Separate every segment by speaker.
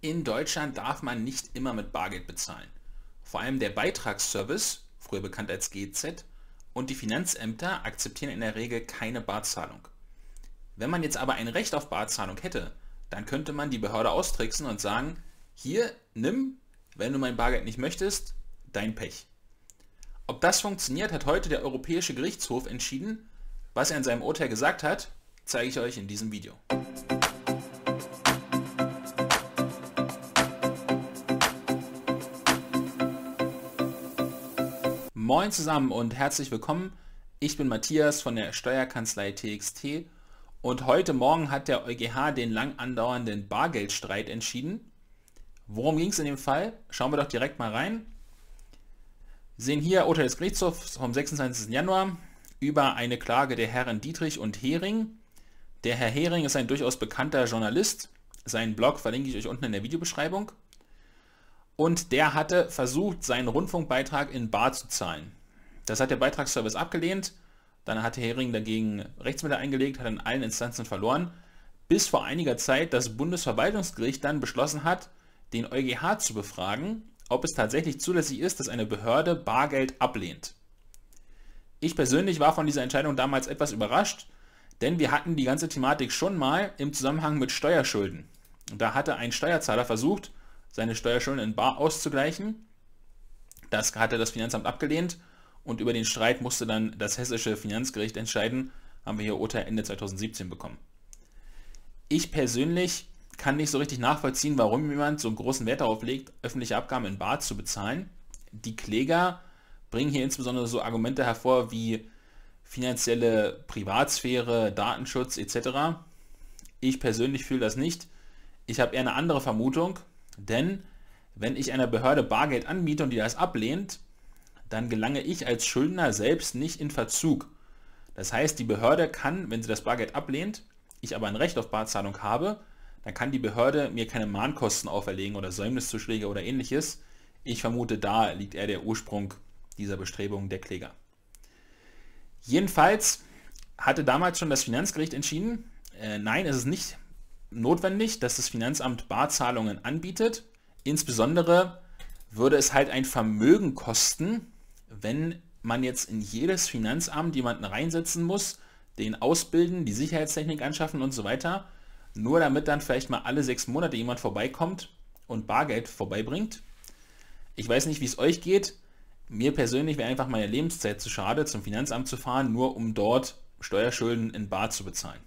Speaker 1: In Deutschland darf man nicht immer mit Bargeld bezahlen. Vor allem der Beitragsservice, früher bekannt als GZ, und die Finanzämter akzeptieren in der Regel keine Barzahlung. Wenn man jetzt aber ein Recht auf Barzahlung hätte, dann könnte man die Behörde austricksen und sagen, hier, nimm, wenn du mein Bargeld nicht möchtest, dein Pech. Ob das funktioniert, hat heute der Europäische Gerichtshof entschieden. Was er in seinem Urteil gesagt hat, zeige ich euch in diesem Video. Moin zusammen und herzlich willkommen. Ich bin Matthias von der Steuerkanzlei TXT und heute Morgen hat der EuGH den lang andauernden Bargeldstreit entschieden. Worum ging es in dem Fall? Schauen wir doch direkt mal rein. Wir sehen hier Urteil des Gerichtshofs vom 26. Januar über eine Klage der Herren Dietrich und Hering. Der Herr Hering ist ein durchaus bekannter Journalist. Seinen Blog verlinke ich euch unten in der Videobeschreibung und der hatte versucht, seinen Rundfunkbeitrag in Bar zu zahlen. Das hat der Beitragsservice abgelehnt, dann hat Hering dagegen Rechtsmittel eingelegt, hat in allen Instanzen verloren, bis vor einiger Zeit das Bundesverwaltungsgericht dann beschlossen hat, den EuGH zu befragen, ob es tatsächlich zulässig ist, dass eine Behörde Bargeld ablehnt. Ich persönlich war von dieser Entscheidung damals etwas überrascht, denn wir hatten die ganze Thematik schon mal im Zusammenhang mit Steuerschulden. Da hatte ein Steuerzahler versucht, seine Steuerschulden in Bar auszugleichen. Das hatte das Finanzamt abgelehnt und über den Streit musste dann das hessische Finanzgericht entscheiden. Haben wir hier Urteil Ende 2017 bekommen. Ich persönlich kann nicht so richtig nachvollziehen, warum jemand so einen großen Wert darauf legt, öffentliche Abgaben in Bar zu bezahlen. Die Kläger bringen hier insbesondere so Argumente hervor wie finanzielle Privatsphäre, Datenschutz etc. Ich persönlich fühle das nicht. Ich habe eher eine andere Vermutung, denn wenn ich einer Behörde Bargeld anbiete und die das ablehnt, dann gelange ich als Schuldner selbst nicht in Verzug. Das heißt, die Behörde kann, wenn sie das Bargeld ablehnt, ich aber ein Recht auf Barzahlung habe, dann kann die Behörde mir keine Mahnkosten auferlegen oder Säumniszuschläge oder ähnliches. Ich vermute, da liegt eher der Ursprung dieser Bestrebungen der Kläger. Jedenfalls hatte damals schon das Finanzgericht entschieden, äh, nein, es ist nicht notwendig, dass das Finanzamt Barzahlungen anbietet. Insbesondere würde es halt ein Vermögen kosten, wenn man jetzt in jedes Finanzamt jemanden reinsetzen muss, den ausbilden, die Sicherheitstechnik anschaffen und so weiter, nur damit dann vielleicht mal alle sechs Monate jemand vorbeikommt und Bargeld vorbeibringt. Ich weiß nicht, wie es euch geht. Mir persönlich wäre einfach meine Lebenszeit zu schade, zum Finanzamt zu fahren, nur um dort Steuerschulden in Bar zu bezahlen.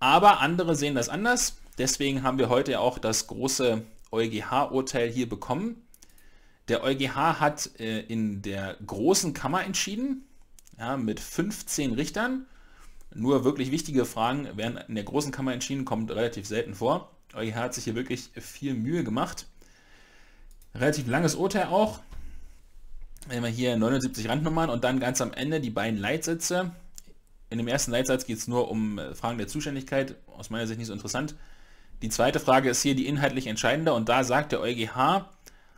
Speaker 1: Aber andere sehen das anders. Deswegen haben wir heute auch das große EuGH-Urteil hier bekommen. Der EuGH hat äh, in der großen Kammer entschieden, ja, mit 15 Richtern. Nur wirklich wichtige Fragen werden in der großen Kammer entschieden, kommt relativ selten vor. EuGH hat sich hier wirklich viel Mühe gemacht. Relativ langes Urteil auch. Wenn wir hier 79 Randnummern und dann ganz am Ende die beiden Leitsätze in dem ersten Leitsatz geht es nur um äh, Fragen der Zuständigkeit, aus meiner Sicht nicht so interessant. Die zweite Frage ist hier die inhaltlich entscheidende und da sagt der EuGH,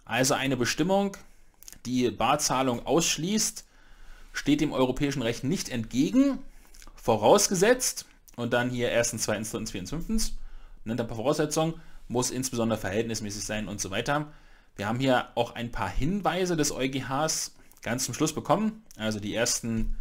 Speaker 1: also eine Bestimmung, die Barzahlung ausschließt, steht dem europäischen Recht nicht entgegen, vorausgesetzt, und dann hier erstens, zweitens, drittens, viertens, fünftens, nennt ein paar Voraussetzungen, muss insbesondere verhältnismäßig sein und so weiter. Wir haben hier auch ein paar Hinweise des EuGHs ganz zum Schluss bekommen, also die ersten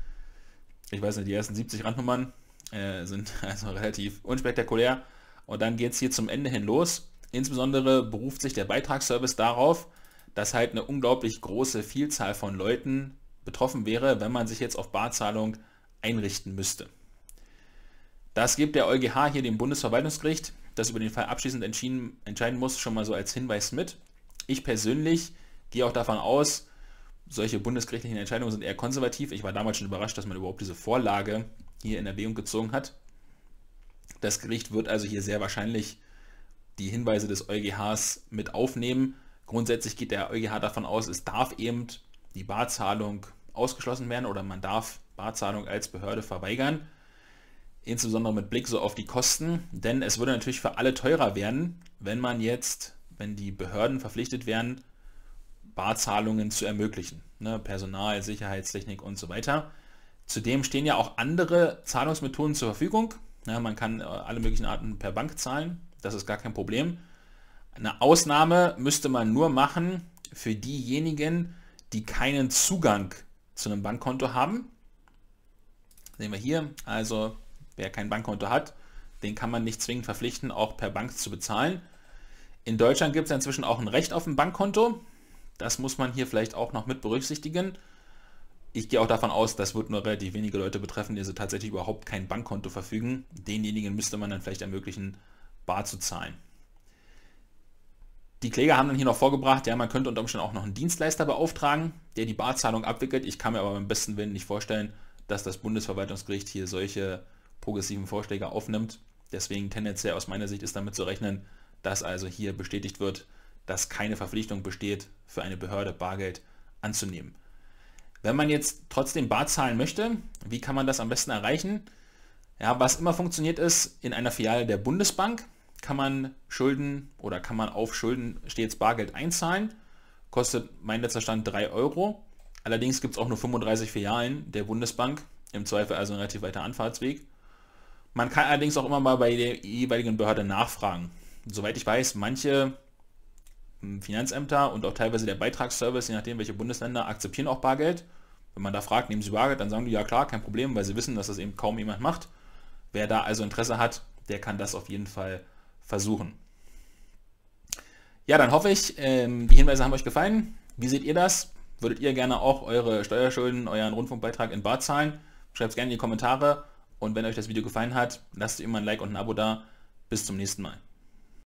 Speaker 1: ich weiß nicht, die ersten 70 Randnummern äh, sind also relativ unspektakulär. Und dann geht es hier zum Ende hin los. Insbesondere beruft sich der Beitragsservice darauf, dass halt eine unglaublich große Vielzahl von Leuten betroffen wäre, wenn man sich jetzt auf Barzahlung einrichten müsste. Das gibt der EuGH hier dem Bundesverwaltungsgericht, das über den Fall abschließend entscheiden muss, schon mal so als Hinweis mit. Ich persönlich gehe auch davon aus, solche bundesgerichtlichen Entscheidungen sind eher konservativ. Ich war damals schon überrascht, dass man überhaupt diese Vorlage hier in Erwägung gezogen hat. Das Gericht wird also hier sehr wahrscheinlich die Hinweise des EuGHs mit aufnehmen. Grundsätzlich geht der EuGH davon aus, es darf eben die Barzahlung ausgeschlossen werden oder man darf Barzahlung als Behörde verweigern. Insbesondere mit Blick so auf die Kosten, denn es würde natürlich für alle teurer werden, wenn man jetzt, wenn die Behörden verpflichtet werden, Barzahlungen zu ermöglichen. Ne? Personal, Sicherheitstechnik und so weiter. Zudem stehen ja auch andere Zahlungsmethoden zur Verfügung. Ja, man kann äh, alle möglichen Arten per Bank zahlen, das ist gar kein Problem. Eine Ausnahme müsste man nur machen für diejenigen, die keinen Zugang zu einem Bankkonto haben. Sehen wir hier, also wer kein Bankkonto hat, den kann man nicht zwingend verpflichten, auch per Bank zu bezahlen. In Deutschland gibt es inzwischen auch ein Recht auf ein Bankkonto. Das muss man hier vielleicht auch noch mit berücksichtigen. Ich gehe auch davon aus, das wird nur relativ wenige Leute betreffen, die so tatsächlich überhaupt kein Bankkonto verfügen. Denjenigen müsste man dann vielleicht ermöglichen, bar zu zahlen. Die Kläger haben dann hier noch vorgebracht, ja, man könnte unter Umständen auch noch einen Dienstleister beauftragen, der die Barzahlung abwickelt. Ich kann mir aber beim besten Willen nicht vorstellen, dass das Bundesverwaltungsgericht hier solche progressiven Vorschläge aufnimmt. Deswegen tendenziell aus meiner Sicht ist damit zu rechnen, dass also hier bestätigt wird, dass keine Verpflichtung besteht, für eine Behörde Bargeld anzunehmen. Wenn man jetzt trotzdem Bar zahlen möchte, wie kann man das am besten erreichen? Ja, was immer funktioniert ist, in einer Filiale der Bundesbank kann man Schulden oder kann man auf Schulden stets Bargeld einzahlen. Kostet mein letzter Stand 3 Euro. Allerdings gibt es auch nur 35 Filialen der Bundesbank, im Zweifel also ein relativ weiter Anfahrtsweg. Man kann allerdings auch immer mal bei der jeweiligen Behörde nachfragen. Soweit ich weiß, manche Finanzämter und auch teilweise der Beitragsservice, je nachdem welche Bundesländer, akzeptieren auch Bargeld. Wenn man da fragt, nehmen Sie Bargeld, dann sagen die ja klar, kein Problem, weil sie wissen, dass das eben kaum jemand macht. Wer da also Interesse hat, der kann das auf jeden Fall versuchen. Ja, dann hoffe ich, ähm, die Hinweise haben euch gefallen. Wie seht ihr das? Würdet ihr gerne auch eure Steuerschulden, euren Rundfunkbeitrag in Bar zahlen? Schreibt es gerne in die Kommentare. Und wenn euch das Video gefallen hat, lasst immer ein Like und ein Abo da. Bis zum nächsten Mal.